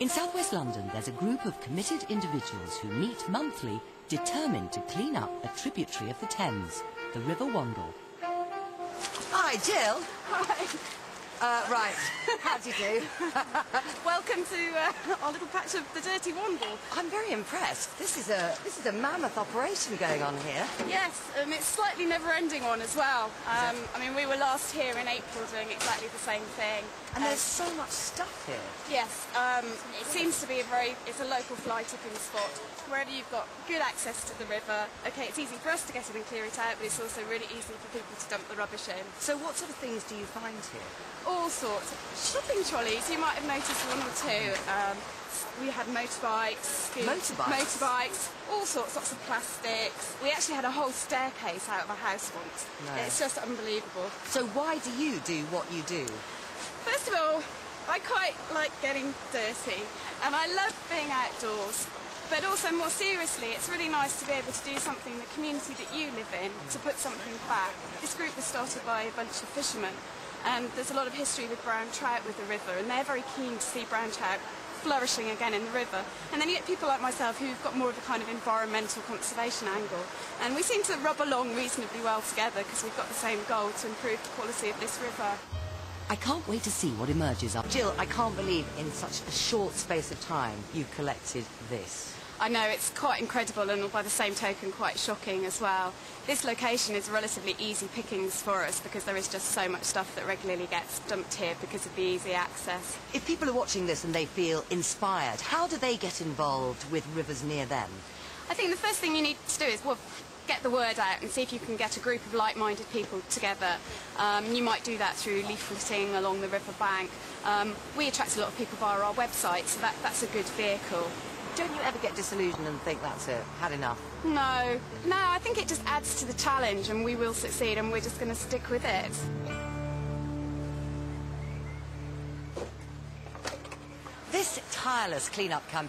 In southwest London, there's a group of committed individuals who meet monthly determined to clean up a tributary of the Thames, the River Wandle. Hi, Jill. Hi. Uh, right, how do you do? Welcome to uh, our little patch of the dirty Wandle. I'm very impressed. This is a this is a mammoth operation going on here. Yes, and it's slightly never-ending one as well. Um, I mean, we were last here in April doing exactly the same thing. And there's so much stuff here. Yes, um, it seems to be a very, it's a local fly tipping spot. Wherever you've got good access to the river, okay, it's easy for us to get in and clear it out, but it's also really easy for people to dump the rubbish in. So what sort of things do you find here? All sorts. Of shopping trolleys, you might have noticed one or two. Um, we had motorbikes, scooters, Motorbikes? motorbikes, all sorts, lots of plastics. We actually had a whole staircase out of a house once. No. It's just unbelievable. So why do you do what you do? First of all, I quite like getting dirty and I love being outdoors. But also more seriously, it's really nice to be able to do something in the community that you live in, to put something back. This group was started by a bunch of fishermen and there's a lot of history with brown trout with the river and they're very keen to see brown trout flourishing again in the river. And then you get people like myself who've got more of a kind of environmental conservation angle. And we seem to rub along reasonably well together because we've got the same goal to improve the quality of this river. I can't wait to see what emerges up. Jill, I can't believe in such a short space of time you've collected this. I know it's quite incredible and by the same token quite shocking as well. This location is relatively easy pickings for us because there is just so much stuff that regularly gets dumped here because of the easy access. If people are watching this and they feel inspired, how do they get involved with rivers near them? I think the first thing you need to do is well, get the word out and see if you can get a group of like-minded people together. Um, you might do that through leafleting along the riverbank. Um, we attract a lot of people via our website, so that, that's a good vehicle. Don't you ever get disillusioned and think that's it, had enough? No, no, I think it just adds to the challenge and we will succeed and we're just going to stick with it. This tireless clean-up campaign